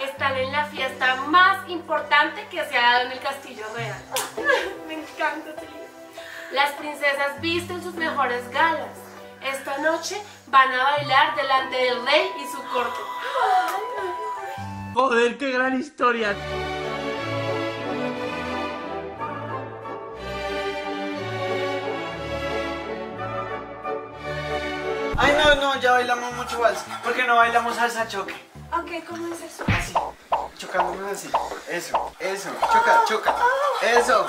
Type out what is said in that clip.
están en la fiesta más importante que se ha dado en el Castillo Real. Me encanta. Las princesas visten sus mejores galas. Esta noche van a bailar delante del rey y su corte. Joder, qué gran historia. Ay, no, no, ya bailamos mucho vals. ¿Por qué no bailamos salsa choque? Ok, ¿cómo es eso? Así, chocándonos así. Eso, eso. Choca, choca. Eso.